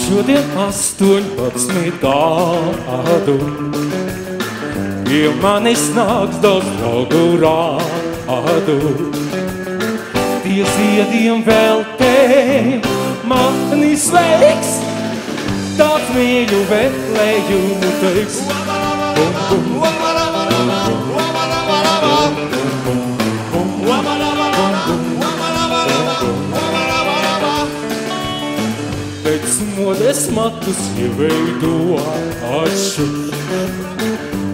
šodien astoņpadsmit gadu. Pie manis nāks daudz draugu rādu. Tie ziediem vēl te mani sveiks, tāds mīļu vēlējumu teiks. Bum, bum, pēc modes matus ieveidošu.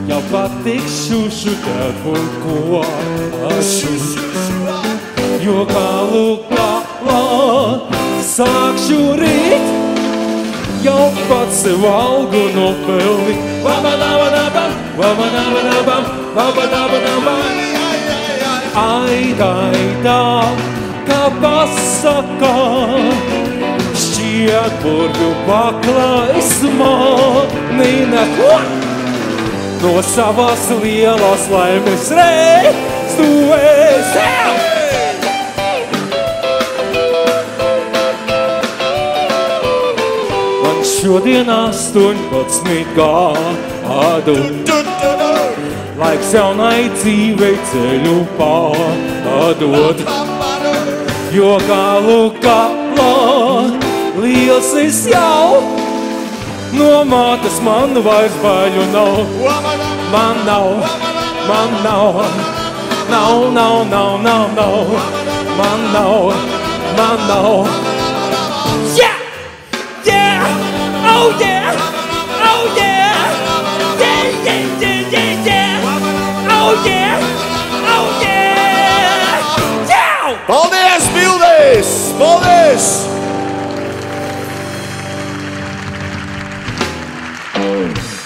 Ja patikšu šutēt un ko ašu, jo galu galā sākšu rīt, jau pats sev algu nopelni. Vabadabadabam, vabadabadabam, vabadabadabam. Aidā, aidā, kā pasakā, šķiet burgu paklājs manīna. No savas lielās laimes reiz tu esi. Man šodien astoņpadsmit gadu. Laiks jaunai dzīvei ceļu pārdot, jo galu galā liels es jau no mātes man vairs baļu nav. Man nav, man nav, nav, nav, nav, nav, nav, man nav, man nav. Yeah! Yeah! Oh yeah! Oh yeah! Yeah, yeah, yeah, yeah, yeah! Oh yeah! Oh yeah! Yeah! Paldies, Bildēs! Paldies! Boom.